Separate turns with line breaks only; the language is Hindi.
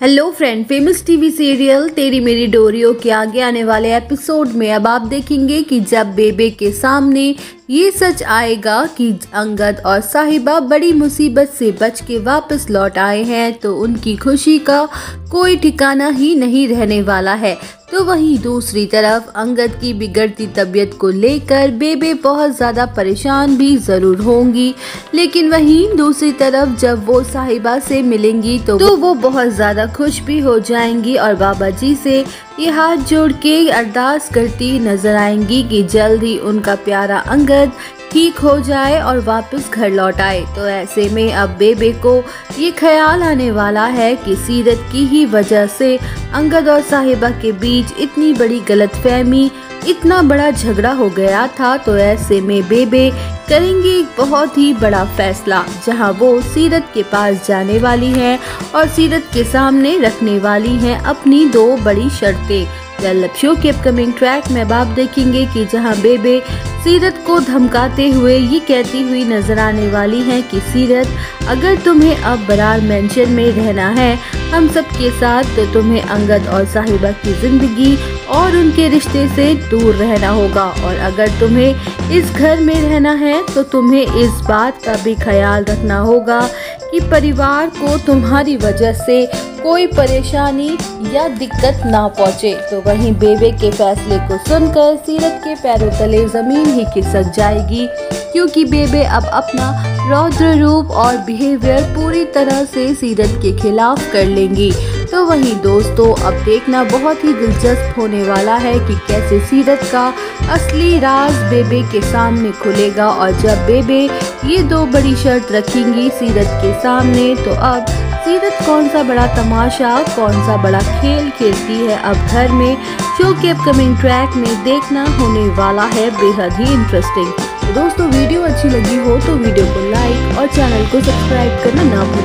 Hello friend famous TV serial Teri Meri Dooriyan के आगे आने वाले एपिसोड में अब आप देखेंगे कि जब बेबे के सामने ये सच आएगा कि अंगद और साहिबा बड़ी मुसीबत से बच के वापस लौट आए हैं तो उनकी खुशी का कोई ठिकाना ही नहीं रहने वाला है। तो वहीं दूसरी तरफ़ अंगद की बिगड़ती तबीयत को लेकर बेबे बहुत ज़्यादा परेशान भी ज़रूर होंगी। लेकिन वहीं दूसरी तरफ़ जब वो साहिबा से मिलेंगी तो, तो वो बहुत ज़्यादा खुश भी हो जाएँगी और बाबा जी से ये हाथ जोड़ के अरदास करती नज़र आएँगी कि जल्द ही उनका प्यारा अंगद ठीक हो जाए और वापस घर लौट आए। तो ऐसे में अब बेबे को ये ख्याल आने वाला है कि सीरत की ही वजह से अंगद और साहिबा के बीच इतनी बड़ी गलतफहमी, इतना बड़ा झगड़ा हो गया था। तो ऐसे में बेबे करेंगे एक बहुत ही बड़ा फैसला, जहाँ वो सीरत के पास जाने वाली है और सीरत के सामने रखने वाली हैं अपनी दो बड़ी शर्तें। वेल शो के अपकमिंग ट्रैक में अब आप देखेंगे कि जहाँ बेबे सीरत को धमकाते हुए ये कहती हुई नज़र आने वाली है कि सीरत, अगर तुम्हें अब बरार मेंशन में रहना है, हम सब के साथ तो तुम्हें अंगद और साहिबा की ज़िंदगी और उनके रिश्ते से दूर रहना होगा। और अगर तुम्हें इस घर में रहना है तो तुम्हें इस बात का भी ख्याल रखना होगा कि परिवार को तुम्हारी वजह से कोई परेशानी या दिक्कत ना पहुँचे तो वहीं बेबे के फैसले को सुनकर सीरत के पैरों तले ज़मीन ही खिसक जाएगी, क्योंकि बेबे अब अपना रौद्र रूप और बिहेवियर पूरी तरह से सीरत के खिलाफ कर लेंगी। तो वहीं दोस्तों, अब देखना बहुत ही दिलचस्प होने वाला है कि कैसे सीरत का असली राज बेबे के सामने खुलेगा, और जब बेबे ये दो बड़ी शर्त रखेंगी सीरत के सामने तो अब सीरत कौन सा बड़ा तमाशा, कौन सा बड़ा खेल खेलती है अब घर में शो के अपकमिंग ट्रैक में देखना होने वाला है बेहद ही इंटरेस्टिंग तो दोस्तों, वीडियो अच्छी लगी हो तो वीडियो को लाइक और चैनल को सब्सक्राइब करना ना भूलें।